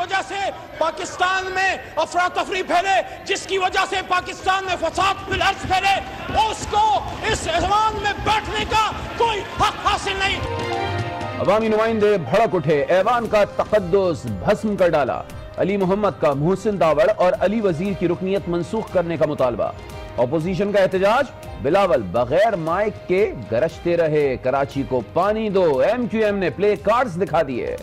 वजह से पाकिस्तान में अफरा तफरी फैले, जिसकी वजह से पाकिस्तान में फसाद फिल फैले, उसको इस ऐवान में बैठने का कोई हक हासिल नहीं। अवामी नुमाइंदे भड़क उठे, ऐवान का तकद्दुस भस्म कर डाला। अली मोहम्मद का मोहसिन दावड़ और अली वज़ीर की रुकनीत मनसूख करने का मुतालबा। अपोजिशन का एहतजाज, बिलावल बगैर माइक के गरजते रहे, कराची को पानी दो एम क्यू एम ने प्ले कार्ड्स दिखा दिए।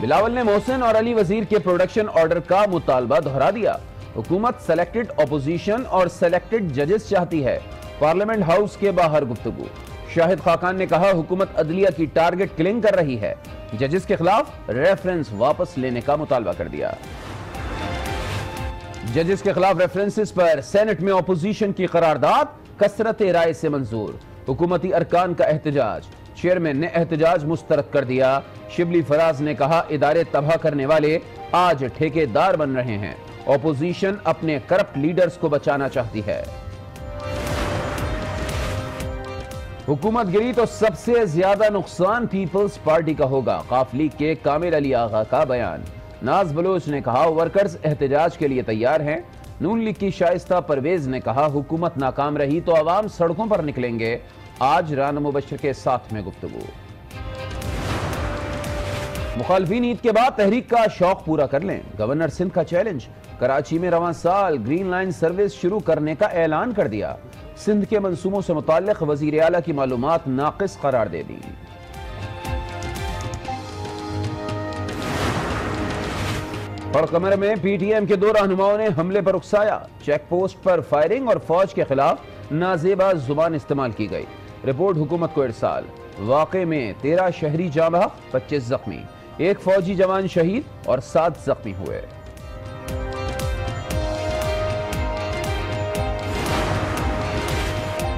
बिलावल ने मोहसिन और अली वज़ीर के प्रोडक्शन ऑर्डर का मुतालबा दोहरा दिया। हुकूमत सेलेक्टेड अपोजिशन और सेलेक्टेड जजेस चाहती है। पार्लियामेंट हाउस के बाहर गुफ्तगू। शाहिद खाकान ने कहा, हुकूमत अदलिया की टारगेट किलिंग कर रही है। जजेस के खिलाफ रेफरेंस वापस लेने का मुतालबा कर दिया। जजेस के खिलाफ रेफरेंसेस पर सेनेट में अपोजिशन की करारदाद कसरत राय से मंजूर। हुकूमती अरकान का एहतजाज। चेयरमैन ने एहतजाज मुस्तरद कर दिया। शिबली फराज ने कहा, इदारे तबाह करने वाले आज ठेकेदार बन रहे हैं। ऑपोजिशन अपने करप्ट लीडर्स को बचाना चाहती है। हुकूमत गिरी तो सबसे ज़्यादा नुकसान पीपल्स पार्टी का होगा, काफ लीग के कामिल अली आगा का बयान। नाज बलोच ने कहा, वर्कर्स एहतजाज के लिए तैयार हैं। नून लीग की शाइस्ता परवेज ने कहा, हुकूमत नाकाम रही तो आवाम सड़कों पर निकलेंगे। आज राना मुबशर के साथ में गुफ्तगु। मुखालफी ईद के बाद तहरीक का शौक पूरा कर लें। गवर्नर सिंध का चैलेंज, कराची में रवा साल, ग्रीन लाइन सर्विस शुरू करने का ऐलान कर दिया। सिंध के मनसूबों से मुतल वज़ीर अला की मालूम नाकिस करार दे दी। और कमर में पीटीएम के दो रहनुमाओं ने हमले पर उकसाया। चेक पोस्ट पर फायरिंग और फौज के खिलाफ नाजेबा ज़ुबान इस्तेमाल की गई। रिपोर्ट हुकूमत को इरसाल। वाकई में तेरह शहरी जामा, पच्चीस जख्मी, एक फौजी जवान शहीद और सात जख्मी हुए।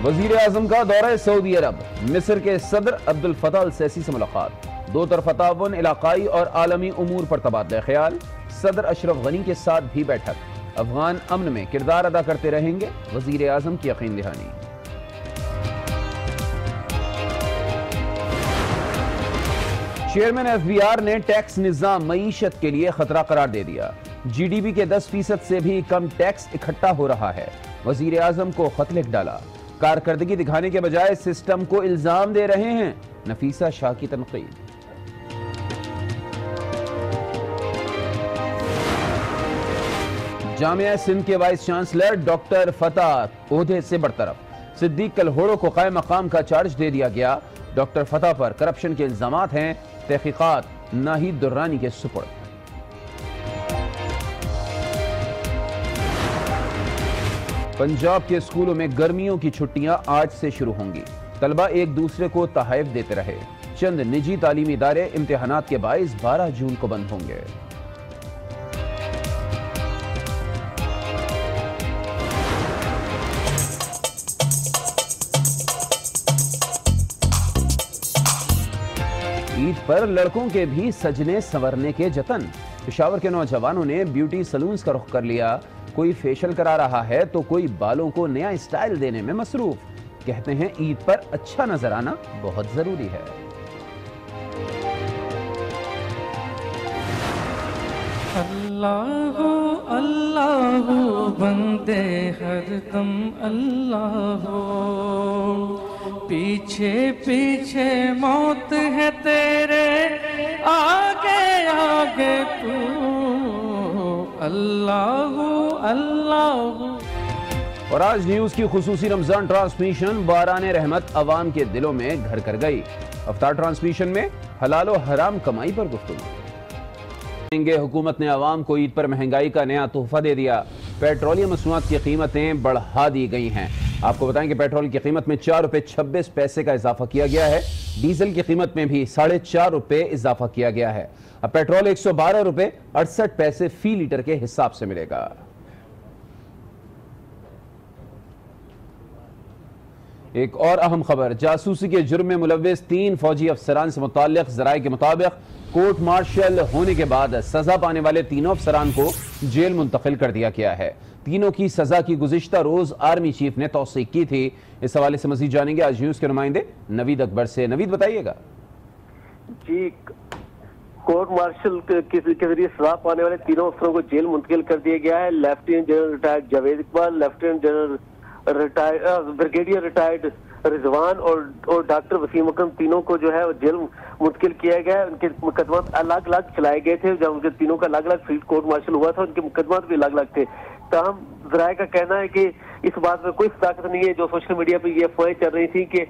वज़ीर आज़म का दौरा सऊदी अरब। मिस्र के सदर अब्दुल फतह सैसी से मुलाकात। दो तरफा ताउन, इलाकाई और आलमी उमूर पर तबादला ख्याल। सदर अशरफ गनी के साथ भी बैठक। अफगान अमन में किरदार अदा करते रहेंगे वज़ीर आज़म की यकीन दहानी। चेयरमैन एफ़ बी आर ने टैक्स निज़ाम मीशत के लिए खतरा करार दे दिया। जी डी बी के दस फ़ीसद से भी कम टैक्स इकट्ठा हो रहा है। वज़ीर आज़म को खत लिख डाला। कारकर्दगी दिखाने के बजाय सिस्टम को इल्ज़ाम दे रहे हैं, नफीसा शाह की तनकीद। जामिया सिंध के वाइस चांसलर डॉक्टर फतेह से बरतरफ। सिद्दीक कलहोड़ो को कायम मकाम का चार्ज दे दिया गया। डॉक्टर फतेह पर करप्शन के इल्ज़ाम हैं, तहकीकत नाहिद दुर्रानी के सुपुर्द। पंजाब के स्कूलों में गर्मियों की छुट्टियाँ आज से शुरू होंगी। तलबा एक दूसरे को तहफ देते रहे। चंद निजी तालीमी इदारे इम्तहान के बाईस बारह जून को बंद होंगे। ईद पर लड़कों के भी सजने संवरने के जतन। पिशावर के नौजवानों ने ब्यूटी सलून्स का रुख कर लिया। कोई फेशियल करा रहा है तो कोई बालों को नया स्टाइल देने में मसरूफ। कहते हैं, ईद पर अच्छा नज़र आना बहुत ज़रूरी है। अल्लाह अल्लाह, बंदे हर दम अल्लाह। पीछे पीछे मौत है तेरे। आगे आगे तू। अल्लाह अल्लाह। और आज न्यूज़ की खसूसी रमज़ान ट्रांसमिशन, बारान रहमत अवाम के दिलों में घर कर गई। अवतार ट्रांसमिशन में हलालो हराम कमाई पर गुफ्तु हुकूमत ने आवाम को ईद पर महँगाई का नया तोहफा दे दिया। पेट्रोलियम मसनूआत की कीमतें बढ़ा दी गई हैं। आपको बताएँ कि पेट्रोल की कीमत में चार रुपए छब्बीस पैसे का इजाफा किया गया है। डीजल की कीमत में भी साढ़े चार रुपए इजाफा किया गया है। अब पेट्रोल एक सौ बारह रुपए अड़सठ पैसे फ़ी लीटर के हिसाब से मिलेगा। एक और अहम खबर, जासूसी के जुर्म में मुलविस तीन फौजी अफसरान से मुतल जराये के मुताबिक कोर्ट मार्शल होने के बाद सजा पाने वाले तीनों अफसरान को जेल मुंतकिल कर दिया गया है। तीनों की सजा की गुजशत रोज आर्मी चीफ ने तोसीक की थी। इस हवाले से मजीद जानेंगे। आज न्यूज़ के नुमाइंदे नवीद अकबर से। नवीद, बताइएगा। जी, कोर्ट मार्शल के ज़रिए सजा पाने वाले तीनों अफसरों को जेल मुंतकिल कर दिया गया है। Lieutenant general retired Javed Iqbal, lieutenant general retired brigadier retired Rizwan और और डॉक्टर वसीम अकरम तीनों को जो है वो जेल मुंतकिल किया गया है। उनके मुकदमा अलग अलग चलाए गए थे। जब उनके तीनों का अलग अलग फ़ील्ड कोर्ट मार्शल हुआ था, उनके मुकदमा भी अलग अलग थे। ताहम जराये का कहना है कि इस बात में कोई ताकत नहीं है जो सोशल मीडिया पे ये अफवाहें चल रही थी कि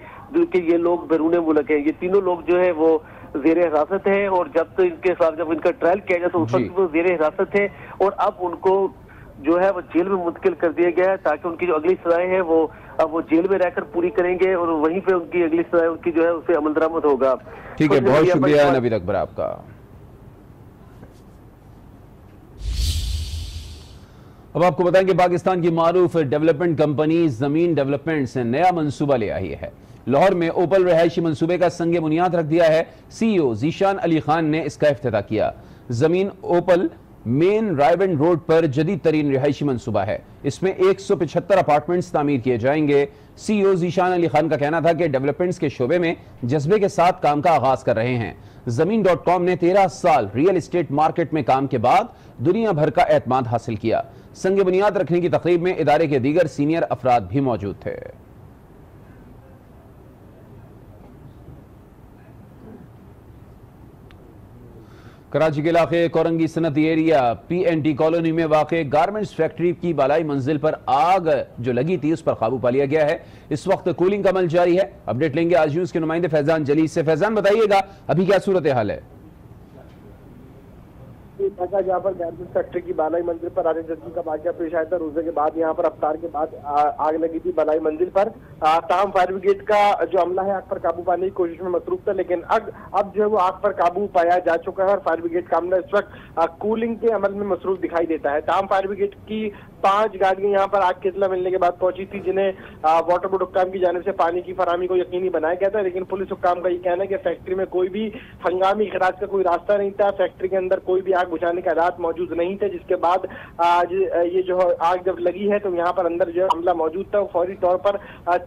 कि ये लोग बैरून मुल्क है। ये तीनों लोग जो है वो जेर हिरासत है और जब तो इनके साथ जब इनका ट्रायल किया जाए तो उस वक्त वो जेर हिरासत है और अब उनको जो है वो जेल में मुंतकिल कर दिया गया है ताकि उनकी जो अगली सजाएँ हैं वो अब वो जेल में रहकर पूरी करेंगे और वहीं पे उनकी अगली सजाएँ उनकी जो है उसे अमल दरामद होगा। ठीक है बहुत शुक्रिया इस अकबर आपका। अब आपको बताएँ कि पाकिस्तान की मारूफ डेवलपमेंट कंपनी ज़मीन डेवलपमेंट से नया मंसूबा ले आई है। लाहौर में ओपल रहायशी मंसूबे का संग बुनियाद रख दिया है। सीईओ जीशान अली खान ने इसका अफ्ताह किया। ज़मीन ओपल मेन रायबेंड रोड पर जदीद तरीन रिहायशी मनसूबा है। इसमें एक सौ पिछहत्तर अपार्टमेंट्स तामीर किए जाएँगे। सीईओ जीशान अली खान का कहना था कि डेवलपमेंट्स के शोबे में जज्बे के साथ काम का आगाज़ कर रहे हैं। ज़मीन डॉट कॉम ने तेरह साल रियल इस्टेट मार्केट में काम के बाद दुनिया भर का एतमाद हासिल किया। संग बुनियाद रखने की तकरीब में इदारे के दीगर सीनियर अफराद भी मौजूद थे। कराची के इलाके Korangi सनती area P N T colony में वाक़ गारमेंट्स फैक्ट्री की बालाई मंजिल पर आग जो लगी थी, उस पर काबू पा लिया गया है। इस वक्त कूलिंग का अमल जारी है। अपडेट लेंगे आज न्यूज़ के नुमाइंदे फैजान जलील से। फैजान, बताइएगा, अभी क्या सूरत हाल है? ढाका जहाँ पर गारमेंट फैक्ट्री की बालाई मंदिर पर आने जी का वाक्य पेश आया था। रोज़े के बाद यहाँ पर अफ्तार के बाद आग लगी थी बालाई मंदिर पर। ताम फायर ब्रिगेड का जो अमला है, आग पर काबू पाने की कोशिश में मसरूफ था, लेकिन अब अब जो है वो आग पर काबू पाया जा चुका है और फायर ब्रिगेड का अमला इस वक्त कूलिंग के अमल में मसरूफ दिखाई देता है। ताम फायर ब्रिगेड की पाँच गाड़ियाँ यहाँ पर आग की इतला मिलने के बाद पहुँची थी, जिन्हें वाटर बोर्ड हुक्काम की जानब से पानी की फरामी को यकीनी बनाया गया था, लेकिन पुलिस हुक्काम का ये कहना है कि फैक्ट्री में कोई भी हंगामी खराज का कोई रास्ता नहीं था फैक्ट्री के अंदर कोई भी आग बुझाने का आलात मौजूद नहीं थे, जिसके बाद आज ये जो आग जब लगी है तो यहाँ पर अंदर जो हमला मौजूद था फौरी तौर पर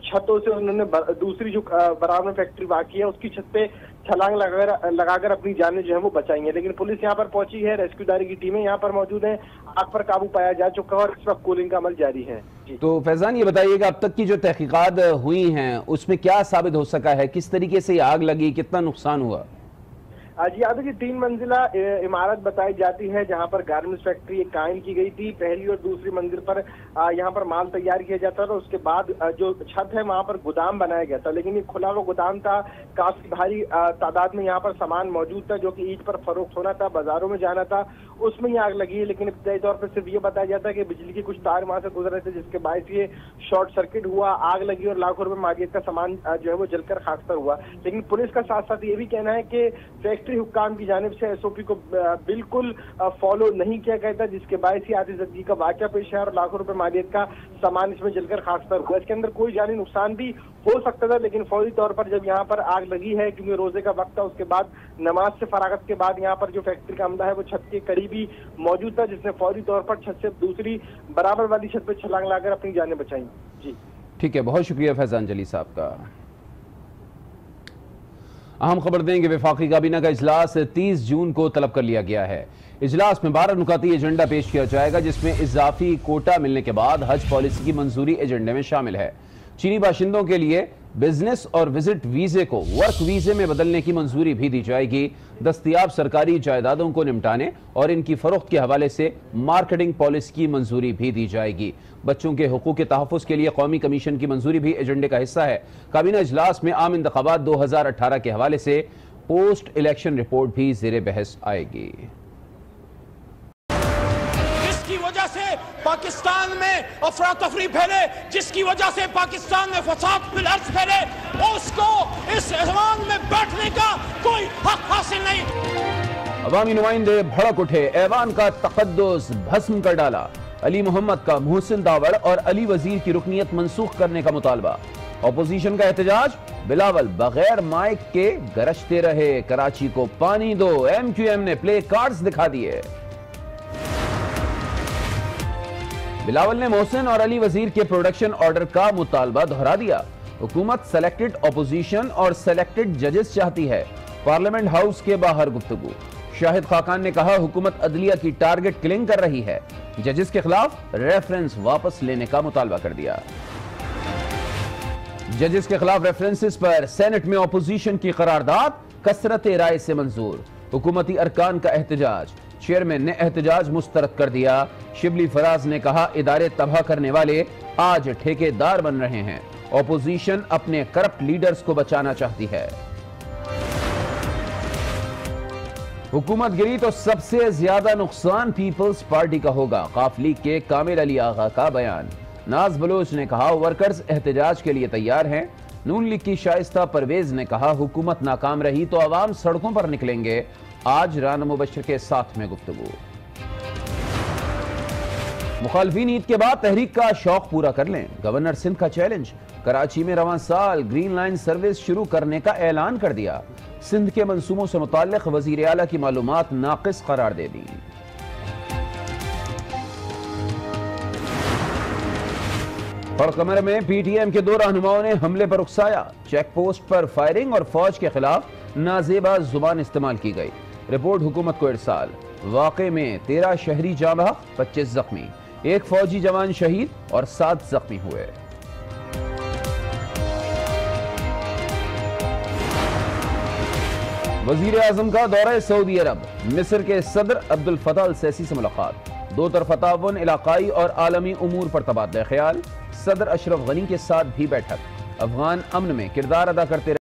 छतों से उन्होंने दूसरी जो बराबर फैक्ट्री बाकी है, उसकी छत पे छलांग लगाकर लगाकर अपनी जानें जो है वो बचाई है। लेकिन पुलिस यहाँ पर पहुँची है, रेस्क्यू दारी की टीमें यहाँ पर मौजूद है, आग पर काबू पाया जा चुका है और इस वक्त कूलिंग का अमल जारी है। तो फैजान, ये बताइएगा, अब तक की जो तहकीकत हुई है, उसमें क्या साबित हो सका है? किस तरीके से आग लगी? कितना नुकसान हुआ? आज याद कि तीन मंजिला इमारत बताई जाती है, जहाँ पर गारमेंट्स फैक्ट्री कायम की गई थी। पहली और दूसरी मंजिल पर यहाँ पर माल तैयार किया जाता था, और उसके बाद जो छत है, वहाँ पर गोदाम बनाया गया था। लेकिन ये खुला हुआ गोदाम था, काफ़ी भारी तादाद में यहाँ पर सामान मौजूद था, जो कि ईद पर फरोख्त होना था, बाजारों में जाना था। उसमें ही आग लगी है, लेकिन इब्तदाई तौर पर सिर्फ़ ये बताया जाता है कि बिजली के कुछ तार वहाँ से गुजर रहे थे, जिसके बायस ये शॉर्ट सर्किट हुआ, आग लगी और लाखों रुपए मालियत का सामान जो है वो जलकर खाकतर हुआ। लेकिन पुलिस का साथ साथ ये भी कहना है कि फैक्ट्री हुक्काम की जानब से एसओपी को बिल्कुल फॉलो नहीं किया गया था, जिसके बायस ही आतिशदगी का वाक्य पेश है और लाखों रुपए मालियत का सामान इसमें जलकर खाकतर हुआ। इसके अंदर कोई जानी नुकसान भी हो सकता था, लेकिन फौरी तौर पर जब यहाँ पर आग लगी है, क्योंकि रोज़े का वक्त था, उसके बाद, नमाज़ से फरागत के बाद यहाँ पर जो फैक्ट्री का अमला है, वो छत के करीब ही मौजूद था, जिसने फौरी तौर पर छत से दूसरी बराबर वाली छत पर छलांग लाकर अपनी जानें बचाई। जी। ठीक है, बहुत शुक्रिया फैजान जली साहब का। अहम खबर दें कि विफाकी काबीना का इजलास। 30 जून को तलब कर लिया गया है। इजलास में बारह नुकाती एजेंडा पेश किया जाएगा, जिसमें इजाफी कोटा मिलने के बाद हज पॉलिसी की मंजूरी एजेंडे में शामिल है। चीनी बाशिंदों के लिए बिज़नेस और विज़िट वीजे को वर्क वीजे में बदलने की मंजूरी भी दी जाएगी। दस्तियाब सरकारी जायदादों को निपटाने और इनकी फरोख्त के हवाले से मार्केटिंग पॉलिसी की मंजूरी भी दी जाएगी। बच्चों के हकूक के तहफ़ के लिए कौमी कमीशन की मंजूरी भी एजेंडे का हिस्सा है। काबीना इजलास में आम इंतबात दो हज़ार अठारह के हवाले से पोस्ट इलेक्शन रिपोर्ट भी जेर बहस आएगी। पाकिस्तान में अफरा तफरी फैले, जिसकी वजह से पाकिस्तान में फसाद फिल फैले, उसको इस ऐवान में बैठने का कोई हक हासिल नहीं। अवामी नुमाइंदे भड़क उठे, ऐवान का तकद्दुस भस्म कर डाला। अली मोहम्मद का मोहसिन दावड़ और अली वज़ीर की रुकनीत मनसूख करने का मुतालबा। अपोजिशन का एहतजाज, बिलावल बगैर माइक के गरजते रहे, कराची को पानी दो एम क्यू एम ने प्ले कार्ड्स दिखा दिए। बिलावल ने मोहसिन और अली वज़ीर के प्रोडक्शन ऑर्डर का मुतालबा दोहरा दिया। हुकूमत सेलेक्टेड अपोजिशन और सेलेक्टेड जजेस चाहती है। पार्लियामेंट हाउस के बाहर गुफ्तगू। शाहिद खाकान ने कहा, हुकूमत अदलिया की टारगेट किलिंग कर रही है। जजेस के खिलाफ रेफरेंस वापस लेने का मुतालबा कर दिया। जजेस के खिलाफ रेफरेंसेस पर सेनेट में अपोजिशन की करारदाद कसरत राय से मंजूर। हुकूमती अरकान का एहतजाज। चेयरमैन ने एहतजाज मुस्तरद कर दिया। शिबली फराज ने कहा, इदारे तबाह करने वाले आज ठेकेदार बन रहे हैं। ऑपोजिशन अपने करप्ट लीडर्स को बचाना चाहती है। हुकूमत गिरी तो सबसे ज़्यादा नुकसान पीपल्स पार्टी का होगा, काफ लीग के कामिल अली आगा का बयान। नाज बलोच ने कहा, वर्कर्स एहतजाज के लिए तैयार हैं। नून लीग की शाइस्ता परवेज ने कहा, हुकूमत नाकाम रही तो आवाम सड़कों पर निकलेंगे। आज राना मुबशर के साथ में गुफ्तगु। मुखालफी ईद के बाद तहरीक का शौक पूरा कर लें। गवर्नर सिंध का चैलेंज, कराची में रवान साल ग्रीन लाइन सर्विस शुरू करने का ऐलान कर दिया। सिंध के मनसूबों से मुतल वज़ीर अला की मालूम नाकस करार दे दी। और कमर में पीटीएम के दो रहनुमाओं ने हमले पर उकसाया। चेक पोस्ट पर फायरिंग और फौज के खिलाफ नाजेबा ज़ुबान इस्तेमाल की गई। रिपोर्ट हुकूमत को इरसाल। वाकई में तेरह शहरी जामा, पच्चीस जख्मी, एक फौजी जवान शहीद और सात जख्मी हुए। वज़ीर आज़म का दौरा सऊदी अरब। मिस्र के सदर अब्दुल फतह सैसी से मुलाकात। दो तरफा ताउन, इलाकाई और आलमी उमूर पर तबादला ख्याल। सदर अशरफ गनी के साथ भी बैठक। अफगान अमन में किरदार अदा करते